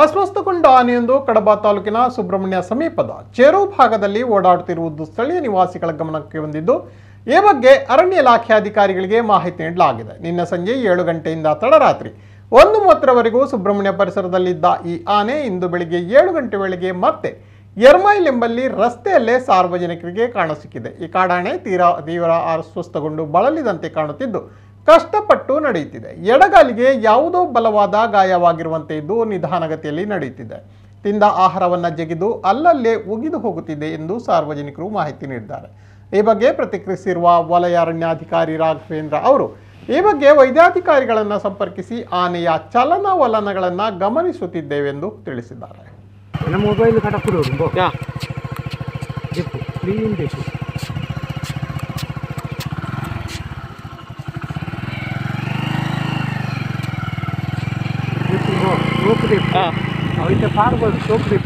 ಅಸ್ವಸ್ಥಗೊಂಡ ಆನೆಯೊಂದು ಕಡಬ ತಾಲೂಕಿನ ಸುಬ್ರಹ್ಮಣ್ಯ ಸಮೀಪದ ಚೇರು ಭಾಗದಲ್ಲಿ ಓಡಾಡುತ್ತಿರುವುದು ಸ್ಥಳೀಯ ನಿವಾಸಿಗಳ ಗಮನಕ್ಕೆ ಬಂದಿದ್ದು, ಈ ಬಗ್ಗೆ ಅರಣ್ಯ ಇಲಾಖೆ ಅಧಿಕಾರಿಗಳಿಗೆ ಮಾಹಿತಿ ನೀಡಲಾಗಿದೆ. ನಿನ್ನೆ ಸಂಜೆ ಏಳು ಗಂಟೆಯಿಂದ ತಡರಾತ್ರಿ ಒಂದು ಮೂವತ್ತರವರೆಗೂ ಸುಬ್ರಹ್ಮಣ್ಯ ಪರಿಸರದಲ್ಲಿದ್ದ ಈ ಆನೆ ಇಂದು ಬೆಳಿಗ್ಗೆ ಏಳು ಗಂಟೆ ವೇಳೆಗೆ ಮತ್ತೆ ಎರ್ಮೈಲ್ ಎಂಬಲ್ಲಿ ರಸ್ತೆಯಲ್ಲೇ ಸಾರ್ವಜನಿಕರಿಗೆ ಕಾಣಸಿಕ್ಕಿದೆ. ಈ ಕಾಡಾಣೆ ತೀರಾ ತೀವ್ರ ಅಸ್ವಸ್ಥಗೊಂಡು ಬಳಲಿದಂತೆ ಕಾಣುತ್ತಿದ್ದು ಕಷ್ಟಪಟ್ಟು ನಡೆಯುತ್ತಿದೆ. ಎಡಗಾಲಿಗೆ ಯಾವುದೋ ಬಲವಾದ ಗಾಯವಾಗಿರುವಂತೆ ಇದ್ದು ನಿಧಾನಗತಿಯಲ್ಲಿ ನಡೆಯುತ್ತಿದೆ. ತಿಂದ ಆಹಾರವನ್ನು ಜಗಿದು ಅಲ್ಲಲ್ಲೇ ಉಗಿದು ಹೋಗುತ್ತಿದೆ ಎಂದು ಸಾರ್ವಜನಿಕರು ಮಾಹಿತಿ ನೀಡಿದ್ದಾರೆ. ಈ ಬಗ್ಗೆ ಪ್ರತಿಕ್ರಿಯಿಸಿರುವ ವಲಯ ಅರಣ್ಯಾಧಿಕಾರಿ ರಾಘವೇಂದ್ರ ಅವರು ಈ ಬಗ್ಗೆ ವೈದ್ಯಾಧಿಕಾರಿಗಳನ್ನು ಸಂಪರ್ಕಿಸಿ ಆನೆಯ ಚಲನವಲನಗಳನ್ನು ಗಮನಿಸುತ್ತಿದ್ದೇವೆಂದು ತಿಳಿಸಿದ್ದಾರೆ. ನನ್ನ mobile look clip. Ah. Now it's a forward slow clip.